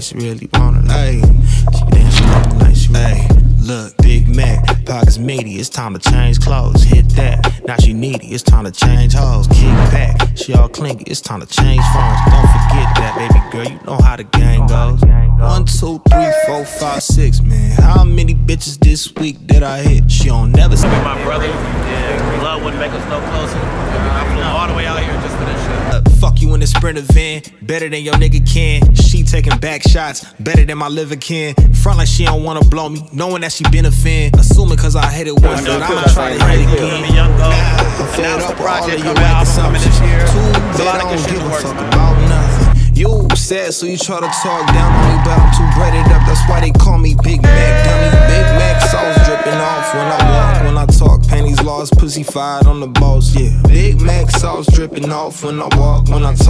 she really want it. Hey, she dance she look like she Hey, look, Big Mac, pockets meaty. It's time to change clothes. Hit that, now she needy. It's time to change hoes. Kick back, she all clinky. It's time to change phones. Don't forget that, baby girl. You know how the gang goes. One, two, three, four, five, six, man. How many bitches this week did I hit? She don't never Be my brother. Yeah, love wouldn't make us no closer. I flew all the way out here just for this shit. Uh, fuck you in the sprinter van, better than your nigga can. She taking back shots, better than my liver can. Front like she don't wanna blow me, knowing that she been a fan. Assuming cause I hit it once, that I'ma try to hit it again. I'm fed up the with all project of your coming whack out coming this assumptions. year. Too There's a lot bad I don't give a fuck about nothing. You sad, so you try to talk down on me, but I'm too breaded up. That's why they call me Big Mac Dummy. Big Mac sauce dripping off when I walk, when I talk. Panties lost, pussy fired on the boss. Yeah, Big Mac sauce dripping off when I walk, when I talk.